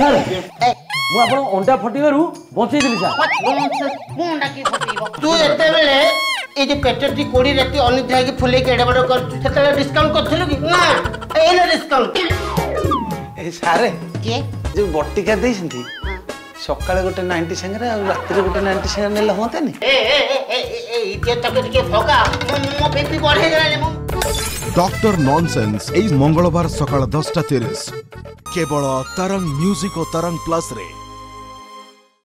sir ମୁଁ ଆପଣ ଅଣ୍ଡା ଫଟିବାରୁ ବଞ୍ଚେଇ ଦେଲି ସାର୍ ମୁଁ ଅଣ୍ଡା କିଏ ଫଟେଇବ ତୁ ଯେତେବେଳେ এই যে পেটের যে কোড়ি রাতে অনিদ্রা হয়ে ফুলেই কেড়ে বড় কর সেতলে ডিসকাউন্ট করছিল কি না এই না ডিসকাউন্ট এই সারে কি যে বটিকা দেইছন্তি সকালে গোটে 90 সঙ্গে আর রাতে গোটে 90 সঙ্গে নেলে হতেনি এ এ এ এ ইতে তোকে টিকে ফকা মো মো পেটি ডক্টর ননসেন্স এই মঙ্গলবার সকাল দশটা তিরিশ কেবল তারং মিউজিক ও তারং প্লস রে